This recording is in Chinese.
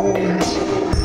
Oh,